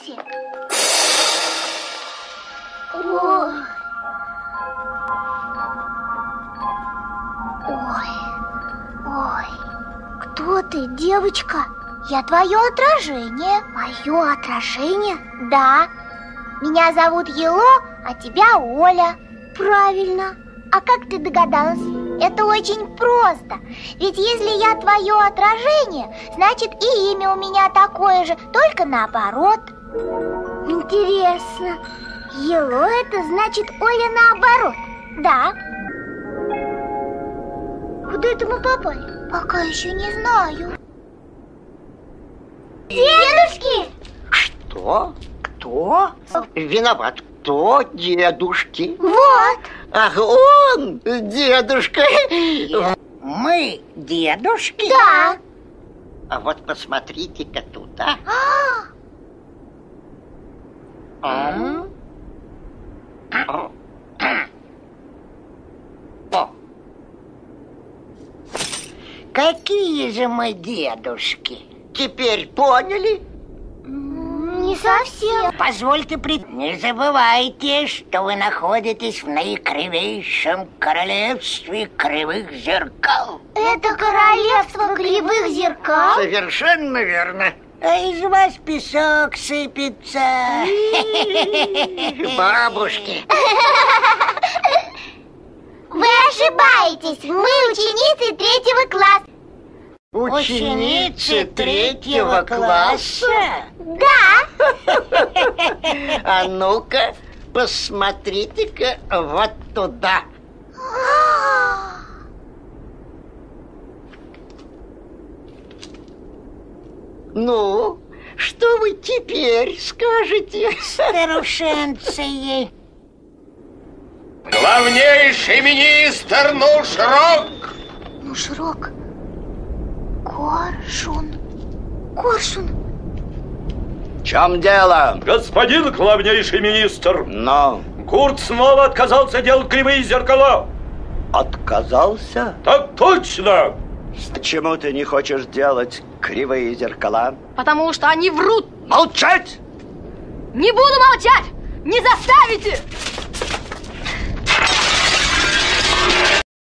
классе? Ой. Ой. Ой. Кто ты, девочка? Я твое отражение. Мое отражение? Да. Меня зовут Ело, а тебя Оля. Правильно. А как ты догадалась? Это очень просто. Ведь если я твое отражение, значит и имя у меня такое же, только наоборот. Интересно. Ело это значит Оля наоборот. Да. Куда это мы попали? Пока еще не знаю. Дедушки! Что? Кто? Виноват. Кто дедушки? Вот! Ах, он, дедушка. Мы дедушки? Да! А вот посмотрите-ка туда. А, Какие же мы дедушки? Теперь поняли? не совсем. Позвольте при... Не забывайте, что вы находитесь в наикривейшем королевстве кривых зеркал. Это королевство кривых зеркал? Совершенно верно. А из вас песок сыпется. Бабушки. Вы ошибаетесь. Мы ученицы третьего класса. Ученицы третьего класса? Да. А ну-ка, посмотрите-ка вот туда. Ну, что вы теперь скажете? Старушенцы. Главнейший министр Нушрок! Ну, Широк. Коршун. Коршун. В чем дело? Господин главнейший министр, Но Курт снова отказался делать кривые зеркала. отказался? Так точно! Почему ты не хочешь делать кривые зеркала? Потому что они врут. Молчать! Не буду молчать! Не заставите!